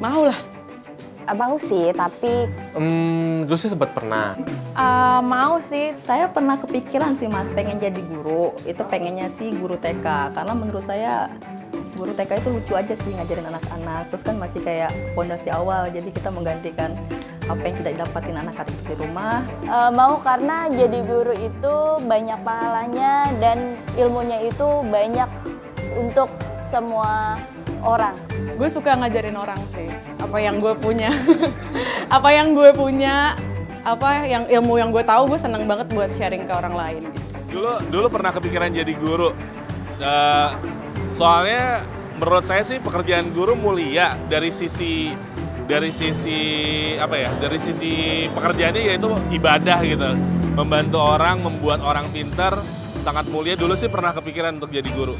mau sih, tapi Hmm, dulu sih sempat pernah. Eh, mau sih, saya pernah kepikiran sih mas pengen jadi guru. Itu pengennya sih guru TK karena menurut saya guru TK itu lucu aja sih ngajarin anak-anak. Terus kan masih kayak fondasi awal, jadi kita menggantikan apa yang tidak dapatin anak-anak di rumah. Eh, mau karena jadi guru itu banyak pahalanya dan ilmunya itu banyak untuk semua orang. gue suka ngajarin orang sih apa yang gue punya apa yang gue punya apa yang ilmu yang gue tahu gue seneng banget buat sharing ke orang lain gitu. Dulu dulu pernah kepikiran jadi guru. Eh, soalnya menurut saya sih pekerjaan guru mulia dari sisi dari sisi apa ya? Dari sisi pekerjaannya yaitu ibadah gitu. Membantu orang, membuat orang pintar sangat mulia. Dulu sih pernah kepikiran untuk jadi guru.